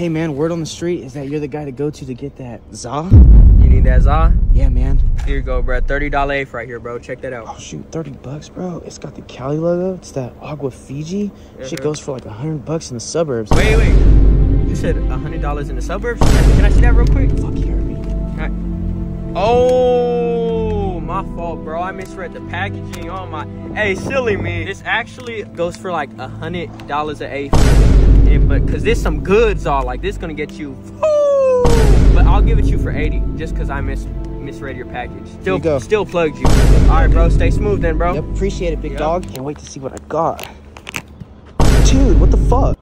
Hey man, word on the street is that you're the guy to go to to get that za. You need that za? Yeah, man. Here you go, bro. $30 eighth right here, bro. Check that out. Oh shoot, thirty bucks, bro. It's got the Cali logo. It's that Agua Fiji. Shit Mhm. goes for like a hundred bucks in the suburbs. Wait, wait. You said a $100 in the suburbs? Can I see that real quick? Fuck you, heard me. Oh, my fault, bro. I misread the packaging on my. Hey, silly me. This actually goes for like a hundred dollars a eighth. And, but cause this some goods all like this gonna get you. Woo! But I'll give it you for 80 just cause I mis misread your package. Still, you go. still plugged you. All right, bro. Stay smooth then, bro. Yep, appreciate it, big Yep. dog. Can't wait to see what I got. Dude, what the fuck?